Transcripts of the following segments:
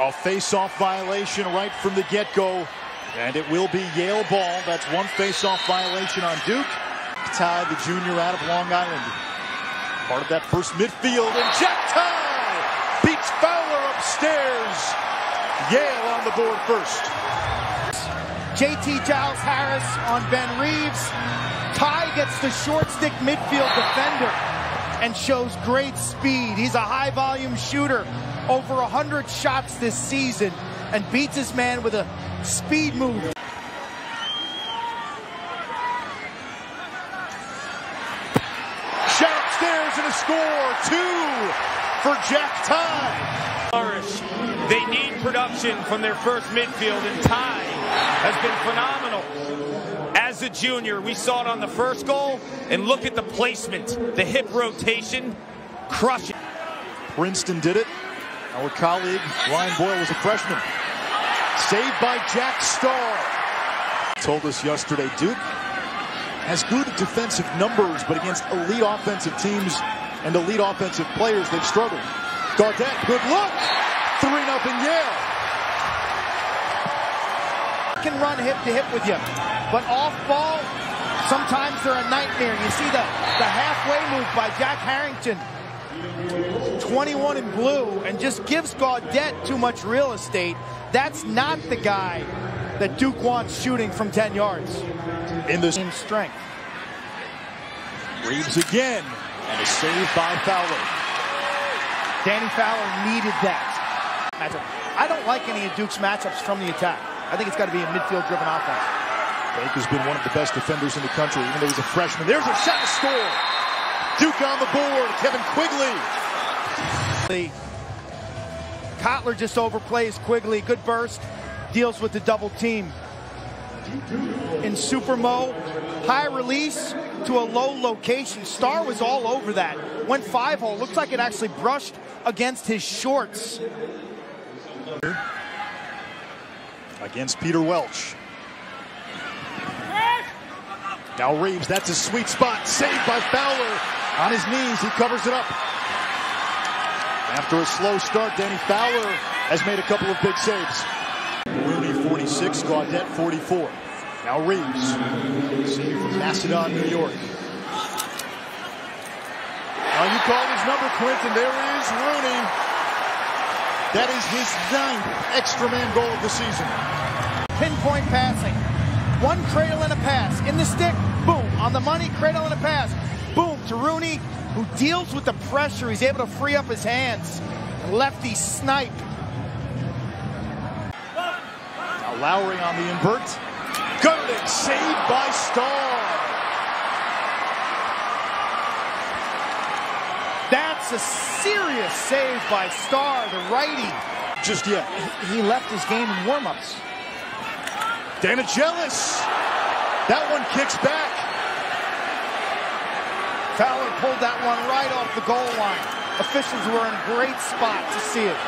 A face-off violation right from the get-go. And it will be Yale ball. That's one face-off violation on Duke. Tigh, the junior out of Long Island. Part of that first midfield. And Jack Tigh beats Fowler upstairs. Yale on the board first. JT Giles Harris on Ben Reeves. Tigh gets the short stick midfield defender and shows great speed. He's a high volume shooter, over 100 shots this season, and beats his man with a speed move. Shot upstairs and a score. Two for Jack Tigh. Flourish. They need production from their first midfield, and Tigh has been phenomenal. As a junior, we saw it on the first goal, and look at the placement, the hip rotation, crushing. Princeton did it. Our colleague Ryan Boyle was a freshman. Saved by Jack Starr. Told us yesterday, Duke has good defensive numbers, but against elite offensive teams and elite offensive players, they've struggled. Gaudet, good look. 3 nothing Yale. Can run hip to hip with you, but off ball, sometimes they're a nightmare. You see the, the halfway move by Jack Harrington. 21 in blue and just gives Gaudet too much real estate. That's not the guy that Duke wants shooting from 10 yards. In the same strength. Reeves again. And a save by Fowler. Danny Fowler needed that matchup. I don't like any of Duke's matchups from the attack. I think it's got to be a midfield-driven offense. Fake has been one of the best defenders in the country, even though he's a freshman. There's a shot to score. Duke on the board. Kevin Quigley. Kotler just overplays Quigley. Good burst. Deals with the double team. In Super Mo, high release to a low location. Starr was all over that. Went five hole. Looks like it actually brushed against his shorts. Against Peter Welch. Now Reeves, that's a sweet spot. Saved by Fowler. On his knees, he covers it up. After a slow start, Danny Fowler has made a couple of big saves. Rooney 46, Gaudet 44. Now Reeves, senior from Macedon, New York. Now you call his number, Quinton. There is Rooney. That is his ninth extra man goal of the season. Pinpoint passing. One cradle and a pass. In the stick, boom. On the money, cradle and a pass. Boom to Rooney, who deals with the pressure. He's able to free up his hands. Lefty snipe. Now Lowry on the invert. Got. Saved by Starr. That's a serious save by Starr, the righty. Just yet. He left his game in warmups. Danigelis. That one kicks back. Fowler pulled that one right off the goal line. Officials were in great spot to see it.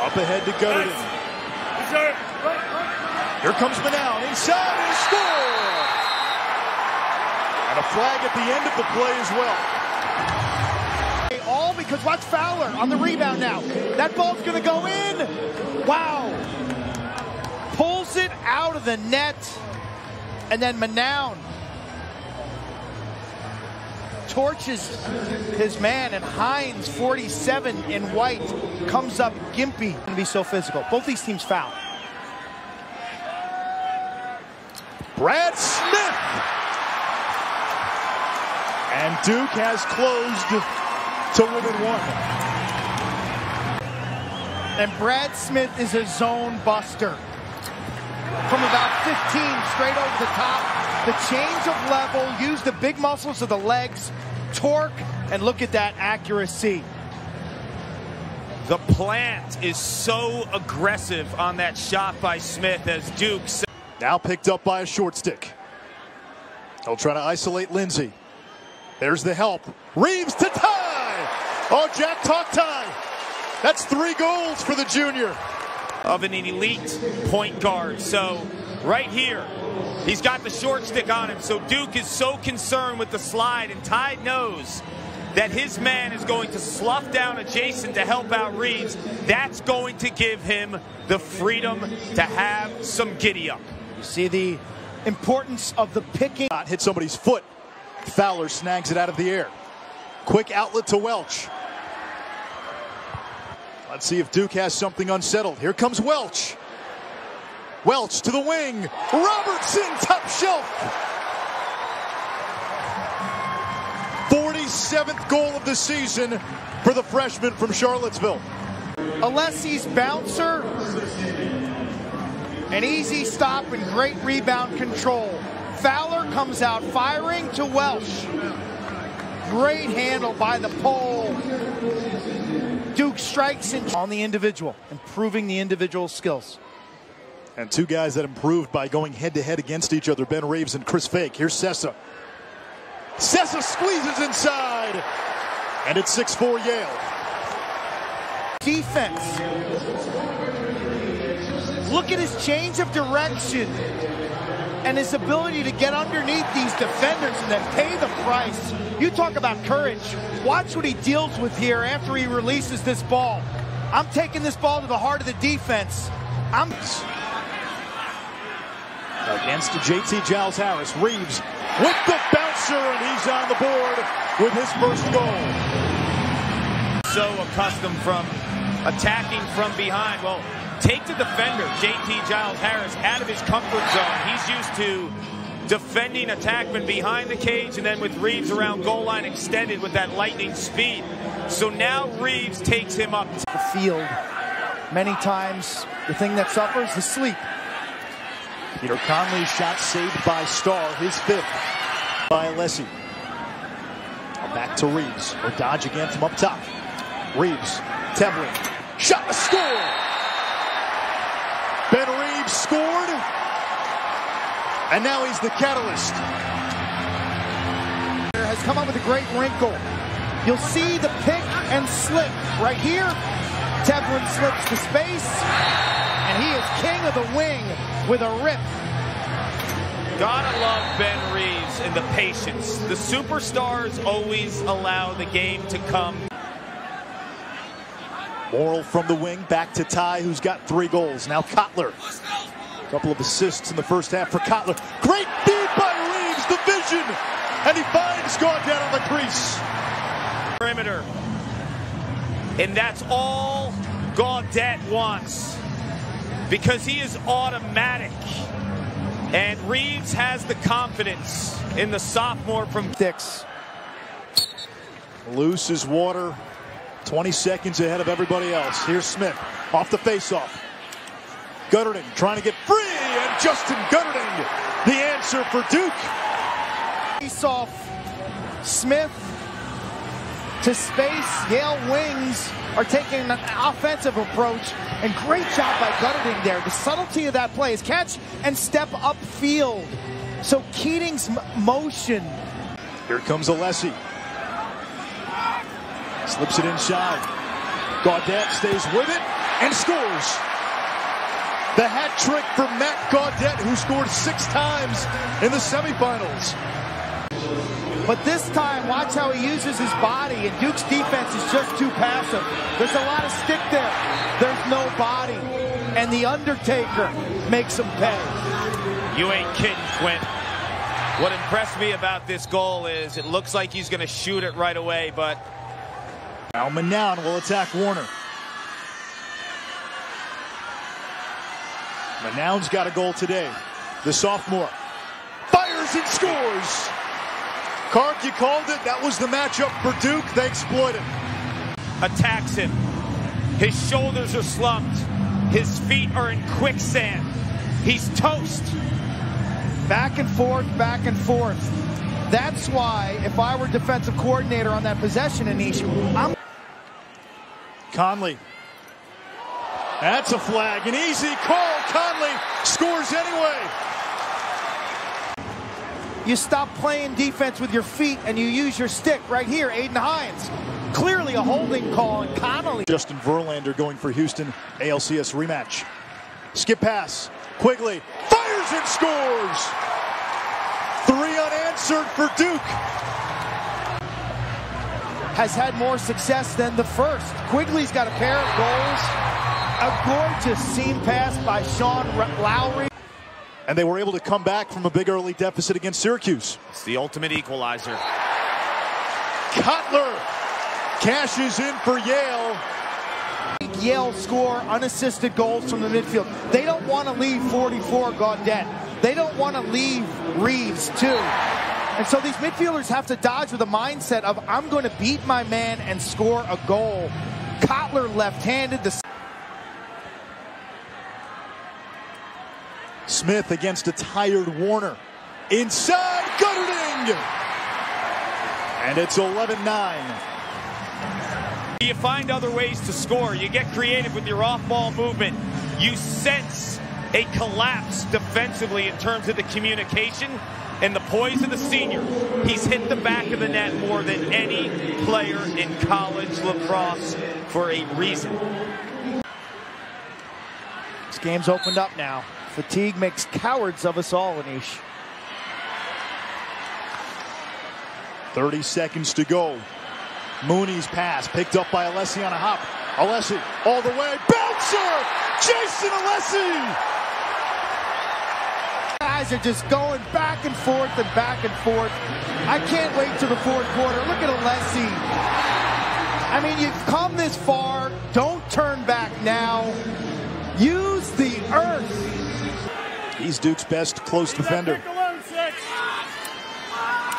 Up ahead to Guterding. Here comes Manown inside and score! And a flag at the end of the play as well. All because watch Fowler on the rebound now. That ball's going to go in. Wow. Pulls it out of the net. And then Manown torches his man. And Hines, 47 in white, comes up gimpy. To be so physical. Both these teams foul. Brad Smith. And Duke has closed to within one. And Brad Smith is a zone buster. From about 15 straight over the top. The change of level, use the big muscles of the legs, torque, and look at that accuracy. The plant is so aggressive on that shot by Smith as Duke. Now picked up by a short stick. He'll try to isolate Lindsay. There's the help. Reeves to Tigh. Oh, Jack talk tie. That's three goals for the junior. Of an elite point guard. So right here, he's got the short stick on him. So Duke is so concerned with the slide, and Tigh knows that his man is going to slough down adjacent to help out Reeves, that's going to give him the freedom to have some giddy up. You see the importance of the picking. Hit somebody's foot. Fowler snags it out of the air. Quick outlet to Welch. Let's see if Duke has something unsettled. Here comes Welch. Welch to the wing. Robertson, top shelf. 47th goal of the season for the freshman from Charlottesville. Alessi's bouncer. An easy stop and great rebound control. Fowler comes out firing to Welch. Great handle by the pole. Duke strikes in on the individual, improving the individual skills. And two guys that improved by going head to head against each other, Ben Reeves and Chris Fake. Here's Sessa. Sessa squeezes inside. And it's 6-4 Yale. Defense. Look at his change of direction and his ability to get underneath these defenders and then pay the price. You talk about courage. Watch what he deals with here after he releases this ball. I'm taking this ball to the heart of the defense. I'm against JT Giles Harris. Reeves with the bouncer, and he's on the board with his first goal. So accustomed from attacking from behind. Well, take the defender, JT Giles Harris, out of his comfort zone. He's used to defending attackmen behind the cage and then with Reeves around goal line extended with that lightning speed. So now Reeves takes him up. The field. Many times the thing that suffers is sleep. Peter Conley's shot saved by Starr, his fifth by Alessi. Back to Reeves. Or dodge again from up top. Reeves. Tevlin, shot a score! Ben Reeves scored, and now he's the catalyst. Has come up with a great wrinkle. You'll see the pick and slip right here. Tevlin slips to space, and he is king of the wing with a rip. Gotta love Ben Reeves and the patience. The superstars always allow the game to come. Morrill from the wing, back to Tigh, who's got three goals. Now Kotler. A couple of assists in the first half for Kotler. Great feed by Reeves, the vision, and he finds Gaudet on the crease. Perimeter. And that's all Gaudet wants because he is automatic. And Reeves has the confidence in the sophomore from Dix. Loose as water. 20 seconds ahead of everybody else. Here's Smith off the faceoff. Guterding trying to get free, and Justin Guterding, the answer for Duke. Face off. Smith to space. Yale wings are taking an offensive approach, and great job by Guterding there. The subtlety of that play is catch and step upfield. So Keating's motion. Here comes Alessi. Slips it inside. Gaudet stays with it and scores. The hat trick for Matt Gaudet, who scored six times in the semifinals. But this time, watch how he uses his body, and Duke's defense is just too passive. There's a lot of stick there. There's no body. And the Undertaker makes him pay. You ain't kidding, Quint. What impressed me about this goal is it looks like he's going to shoot it right away, but now Manown will attack Warner. Manown's got a goal today. The sophomore fires and scores. Kark, you called it. That was the matchup for Duke. They exploited. Attacks him. His shoulders are slumped. His feet are in quicksand. He's toast. Back and forth, back and forth. That's why, if I were defensive coordinator on that possession, Anish, I'm Conley. That's a flag. An easy call. Conley scores anyway. You stop playing defense with your feet and you use your stick right here. Aiden Hines. Clearly a holding call on Connolly. Justin Verlander going for Houston ALCS rematch. Skip pass. Quigley fires and scores. Three unanswered for Duke. has had more success than the first. Quigley's got a pair of goals. A gorgeous seam pass by Sean Lowry. And they were able to come back from a big early deficit against Syracuse. It's the ultimate equalizer. Cutler cashes in for Yale. Yale score unassisted goals from the midfield. They don't want to leave 44 Gaudet. They don't want to leave Reeves too. And so these midfielders have to dodge with a mindset of I'm going to beat my man and score a goal. Kotler left-handed. The Smith against a tired Warner. Inside, Guterding! And it's 11-9. You find other ways to score. You get creative with your off-ball movement. You sense a collapse defensively in terms of the communication and the poise of the senior. He's hit the back of the net more than any player in college lacrosse for a reason. This game's opened up now. Fatigue makes cowards of us all, Anish. 30 seconds to go. Mooney's pass picked up by Alessi on a hop. Alessi all the way. Bouncer! Jason Alessi! Guys are just going back and forth and back and forth. I can't wait to the fourth quarter. Look at Alessi. I mean, you've come this far. Don't turn back now. Use the earth. He's Duke's best close defender.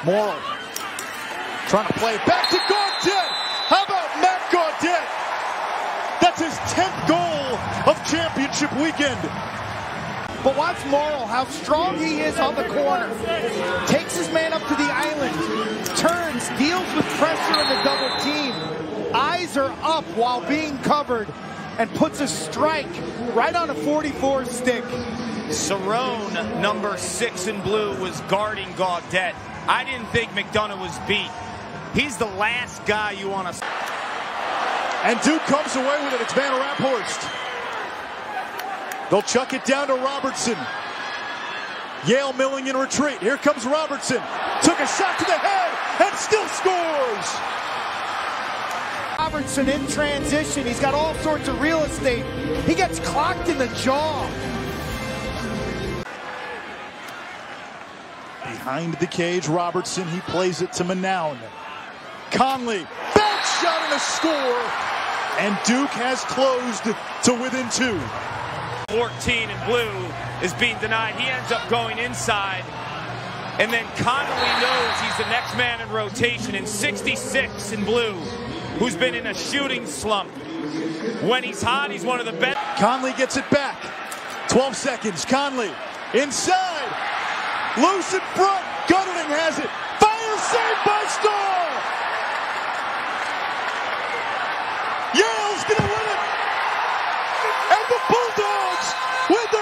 Morrill trying to play back to Gaudet. How about Matt Gaudet? That's his 10th goal of championship weekend. But watch Morrill, how strong he is on the corner. Takes his man up to the island, turns, deals with pressure in the double team. Eyes are up while being covered and puts a strike right on a 44 stick. Cerrone, number six in blue, was guarding Gaudet. I didn't think McDonough was beat. He's the last guy you want to. And Duke comes away with it. It's Van Raaphorst. They'll chuck it down to Robertson. Yale milling in retreat. Here comes Robertson. Took a shot to the head and still scores. Robertson in transition. He's got all sorts of real estate. He gets clocked in the jaw. Behind the cage, Robertson. He plays it to Manown. Conley. Back shot and a score. And Duke has closed to within two. 14 in blue is being denied. He ends up going inside. And then Connolly knows he's the next man in rotation in 66 in blue, who's been in a shooting slump. When he's hot, he's one of the best. Conley gets it back. 12 seconds. Conley inside. Loose in front. Guterding has it. Fire saved by Starr. Yale's going to win it. And the Bulldogs first championship